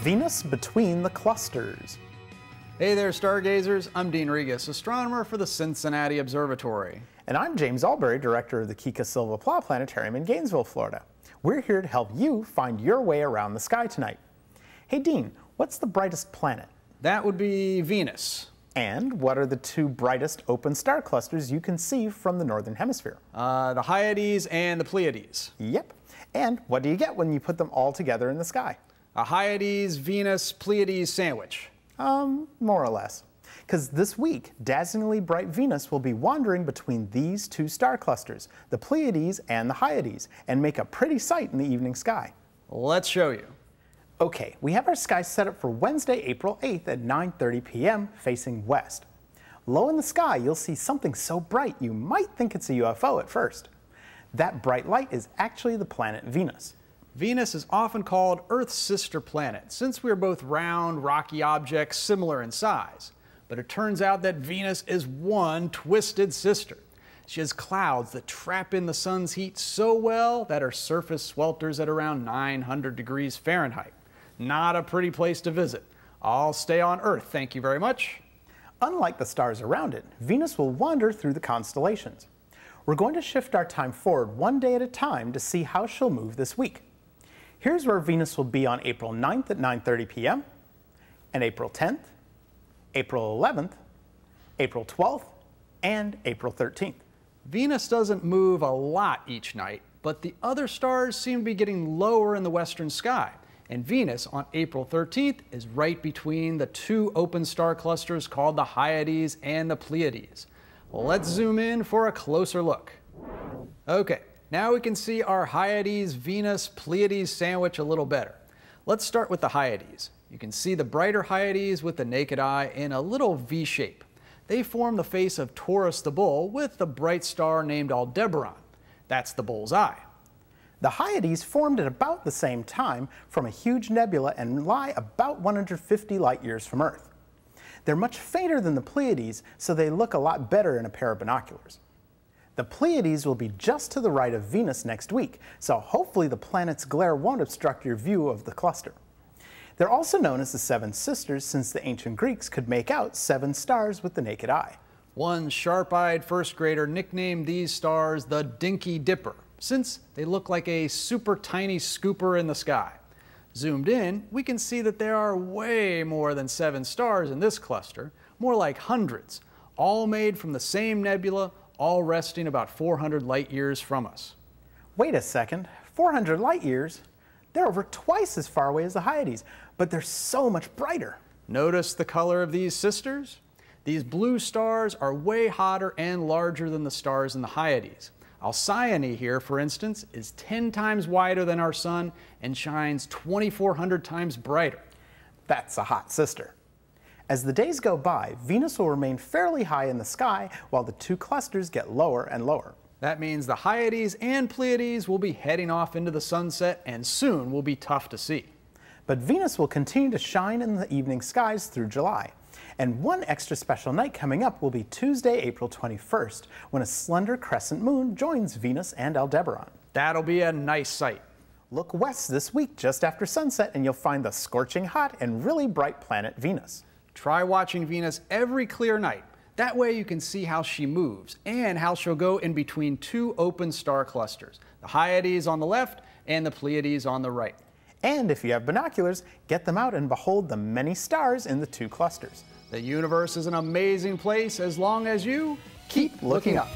Venus between the clusters. Hey there, stargazers. I'm Dean Regas, astronomer for the Cincinnati Observatory. And I'm James Albury, director of the Kika Silva Pla Planetarium in Gainesville, Florida. We're here to help you find your way around the sky tonight. Hey, Dean, what's the brightest planet? That would be Venus. And what are the two brightest open star clusters you can see from the Northern Hemisphere? Uh, the Hyades and the Pleiades. Yep. And what do you get when you put them all together in the sky? A Hyades, Venus, Pleiades sandwich. Um, more or less. Because this week, dazzlingly bright Venus will be wandering between these two star clusters, the Pleiades and the Hyades, and make a pretty sight in the evening sky. Let's show you. Okay, we have our sky set up for Wednesday, April 8th at 9.30 p.m. facing west. Low in the sky, you'll see something so bright you might think it's a UFO at first. That bright light is actually the planet Venus. Venus is often called Earth's sister planet, since we are both round, rocky objects similar in size. But it turns out that Venus is one twisted sister. She has clouds that trap in the sun's heat so well that her surface swelters at around 900 degrees Fahrenheit. Not a pretty place to visit. I'll stay on Earth, thank you very much. Unlike the stars around it, Venus will wander through the constellations. We're going to shift our time forward one day at a time to see how she'll move this week. Here's where Venus will be on April 9th at 9.30 p.m., and April 10th, April 11th, April 12th, and April 13th. Venus doesn't move a lot each night, but the other stars seem to be getting lower in the western sky. And Venus on April 13th is right between the two open star clusters called the Hyades and the Pleiades. Let's zoom in for a closer look. Okay, now we can see our Hyades Venus Pleiades sandwich a little better. Let's start with the Hyades. You can see the brighter Hyades with the naked eye in a little V shape. They form the face of Taurus the bull with the bright star named Aldebaran. That's the bull's eye. The Hyades formed at about the same time from a huge nebula and lie about 150 light years from Earth. They're much fainter than the Pleiades, so they look a lot better in a pair of binoculars. The Pleiades will be just to the right of Venus next week, so hopefully the planet's glare won't obstruct your view of the cluster. They're also known as the Seven Sisters since the ancient Greeks could make out seven stars with the naked eye. One sharp-eyed first grader nicknamed these stars the Dinky Dipper since they look like a super tiny scooper in the sky. Zoomed in, we can see that there are way more than seven stars in this cluster, more like hundreds, all made from the same nebula, all resting about 400 light years from us. Wait a second, 400 light years? They're over twice as far away as the Hyades, but they're so much brighter. Notice the color of these sisters? These blue stars are way hotter and larger than the stars in the Hyades. Alcyone here, for instance, is 10 times wider than our sun and shines 2,400 times brighter. That's a hot sister. As the days go by, Venus will remain fairly high in the sky while the two clusters get lower and lower. That means the Hyades and Pleiades will be heading off into the sunset and soon will be tough to see. But Venus will continue to shine in the evening skies through July. And one extra special night coming up will be Tuesday, April 21st, when a slender crescent moon joins Venus and Aldebaran. That'll be a nice sight. Look west this week just after sunset and you'll find the scorching hot and really bright planet Venus. Try watching Venus every clear night. That way you can see how she moves and how she'll go in between two open star clusters, the Hyades on the left and the Pleiades on the right. And if you have binoculars, get them out and behold the many stars in the two clusters. The universe is an amazing place as long as you keep looking up.